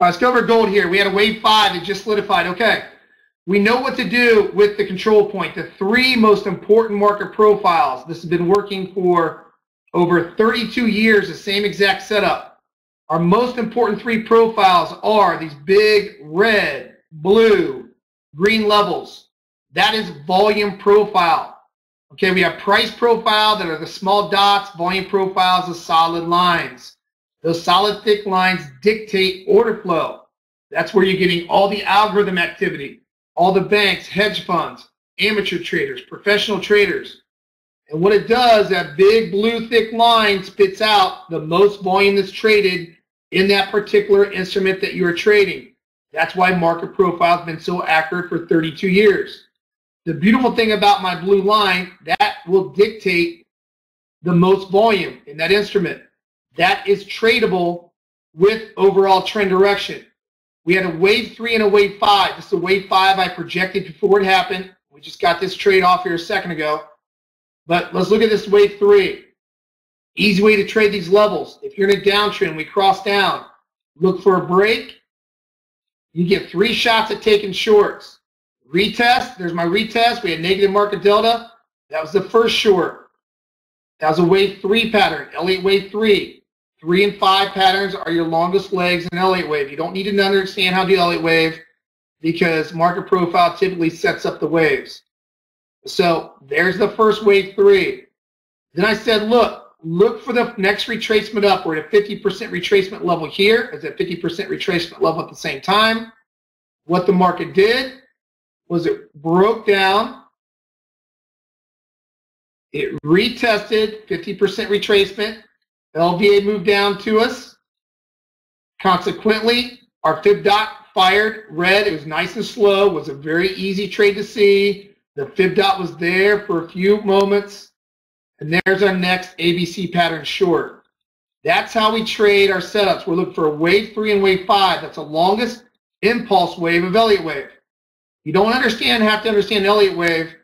Right, let's go over gold here. We had a wave five. It just solidified. Okay. We know what to do with the control point. The three most important market profiles. This has been working for over 32 years, the same exact setup. Our most important three profiles are these big red, blue, green levels. That is volume profile. Okay, we have price profile that are the small dots, volume profiles, the solid lines. Those solid thick lines dictate order flow. That's where you're getting all the algorithm activity, all the banks, hedge funds, amateur traders, professional traders. And what it does, that big blue thick line spits out the most volume that's traded in that particular instrument that you're trading. That's why market profile has been so accurate for 32 years. The beautiful thing about my blue line, that will dictate the most volume in that instrument. That is tradable with overall trend direction. We had a wave three and a wave five. This is a wave five I projected before it happened. We just got this trade off here a second ago. But let's look at this wave three. Easy way to trade these levels. If you're in a downtrend, we cross down, look for a break. You get three shots at taking shorts. Retest, there's my retest. We had negative market delta. That was the first short. That was a wave three pattern, Elliott wave three. Three and five patterns are your longest legs in Elliott wave. You don't need to understand how to do Elliott wave because market profile typically sets up the waves. So there's the first wave three. Then I said, look, look for the next retracement up. We're at a 50% retracement level here. It's a 50% retracement level at the same time. What the market did was it broke down. It retested 50% retracement. LVA moved down to us. Consequently, our fib dot fired red. It was nice and slow. It was a very easy trade to see. The fib dot was there for a few moments. And there's our next ABC pattern short. That's how we trade our setups. We're looking for wave three and wave five. That's the longest impulse wave of Elliott wave. You don't understand, have to understand Elliott wave,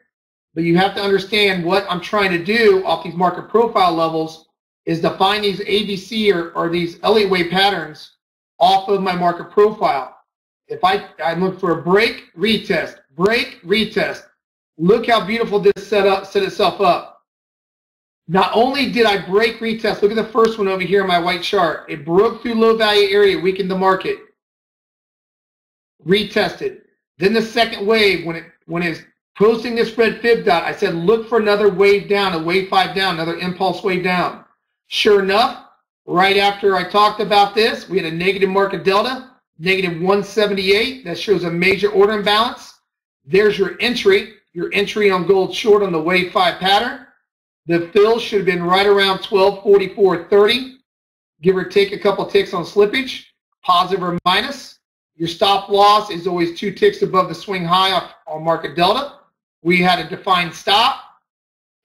but you have to understand what I'm trying to do off these market profile levels is define these ABC or, or these Elliott wave patterns off of my market profile. If I, I look for a break, retest, break, retest, Look how beautiful this set up set itself up. Not only did I break retest, look at the first one over here in my white chart. It broke through low value area, weakened the market. Retested. Then the second wave, when it when it's posting this red fib dot, I said look for another wave down, a wave five down, another impulse wave down. Sure enough, right after I talked about this, we had a negative market delta, negative 178. That shows a major order imbalance. There's your entry your entry on gold short on the wave 5 pattern. The fill should have been right around 1244.30, give or take a couple ticks on slippage, positive or minus. Your stop loss is always two ticks above the swing high on market delta. We had a defined stop,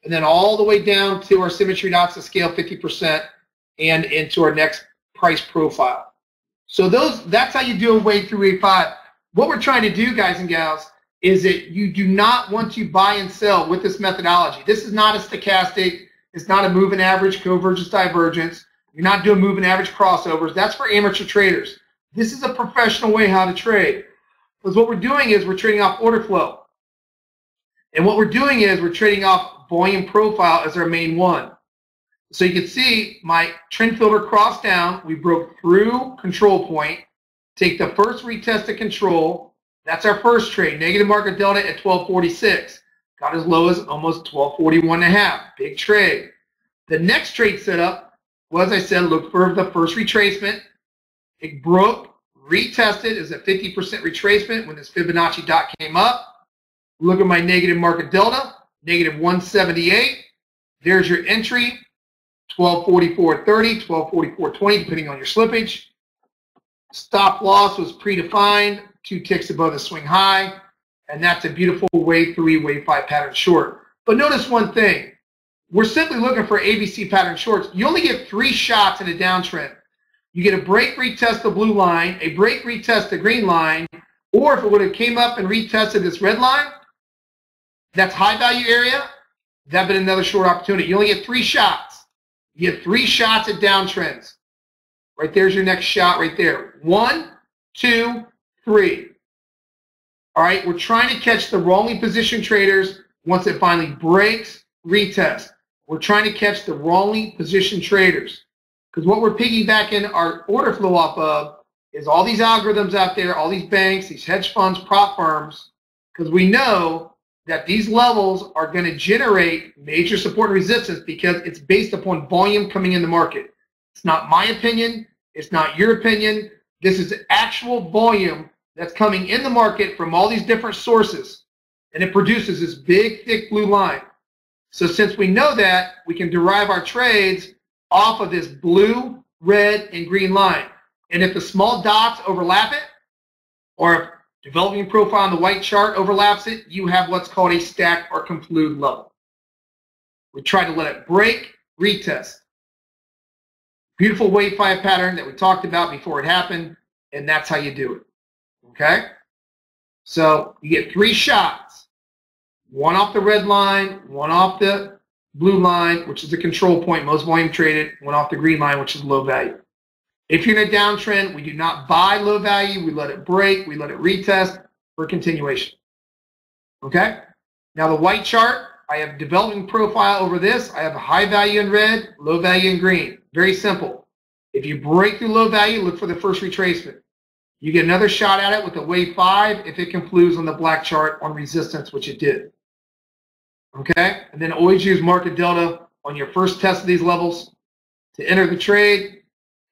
and then all the way down to our symmetry dots to scale 50% and into our next price profile. So those that's how you do a wave through wave five. What we're trying to do, guys and gals, is that you do not want to buy and sell with this methodology. This is not a stochastic. It's not a moving average convergence divergence. You're not doing moving average crossovers. That's for amateur traders. This is a professional way how to trade. Because what we're doing is we're trading off order flow. And what we're doing is we're trading off volume profile as our main one. So you can see my trend filter crossed down. We broke through control point. Take the first retest of control that's our first trade. Negative market delta at 1246. Got as low as almost 1241 and a half. Big trade. The next trade setup was, I said, look for the first retracement. It broke, retested as a 50% retracement when this Fibonacci dot came up. Look at my negative market delta, negative 178. There's your entry, 1244.30, 1244.20, depending on your slippage. Stop loss was predefined two ticks above the swing high, and that's a beautiful wave three, wave five pattern short. But notice one thing. We're simply looking for ABC pattern shorts. You only get three shots in a downtrend. You get a break retest the blue line, a break retest the green line, or if it would have came up and retested this red line, that's high value area, that'd been another short opportunity. You only get three shots. You get three shots at downtrends. Right there's your next shot right there. One, two, three. All right, we're trying to catch the wrongly positioned traders once it finally breaks, retest. We're trying to catch the wrongly positioned traders. Because what we're piggybacking our order flow off of is all these algorithms out there, all these banks, these hedge funds, prop firms, because we know that these levels are going to generate major support and resistance because it's based upon volume coming in the market. It's not my opinion. It's not your opinion. This is actual volume that's coming in the market from all these different sources. And it produces this big, thick blue line. So since we know that, we can derive our trades off of this blue, red, and green line. And if the small dots overlap it, or developing profile on the white chart overlaps it, you have what's called a stack or conclude level. We try to let it break, retest. Beautiful wave five pattern that we talked about before it happened, and that's how you do it. Okay? So you get three shots. One off the red line, one off the blue line, which is the control point, most volume traded, one off the green line, which is low value. If you're in a downtrend, we do not buy low value. We let it break. We let it retest for continuation. Okay? Now the white chart, I have developing profile over this. I have high value in red, low value in green. Very simple. If you break through low value, look for the first retracement. You get another shot at it with a wave five if it concludes on the black chart on resistance, which it did. Okay? And then always use market delta on your first test of these levels to enter the trade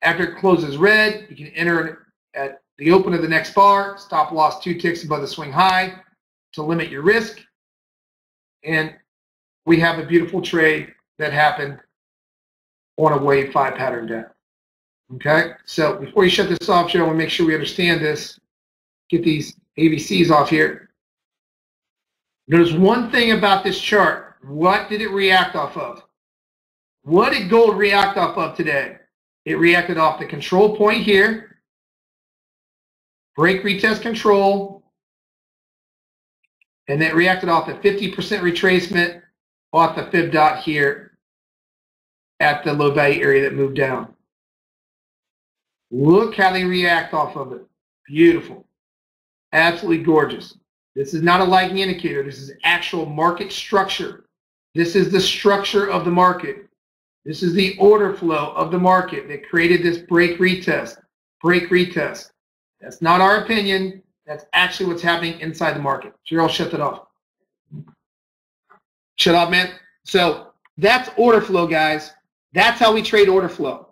after it closes red, you can enter at the open of the next bar, stop loss two ticks above the swing high to limit your risk. And we have a beautiful trade that happened on a wave five pattern day. Okay, so before you shut this off, Joe, I want to make sure we understand this. Get these ABCs off here. There's one thing about this chart. What did it react off of? What did gold react off of today? It reacted off the control point here, break retest control, and then reacted off the 50% retracement off the fib dot here at the low value area that moved down. Look how they react off of it. Beautiful. Absolutely gorgeous. This is not a lagging indicator. This is actual market structure. This is the structure of the market. This is the order flow of the market that created this break retest, break retest. That's not our opinion. That's actually what's happening inside the market. Gerald, shut that off. Shut up, man. So that's order flow, guys. That's how we trade order flow.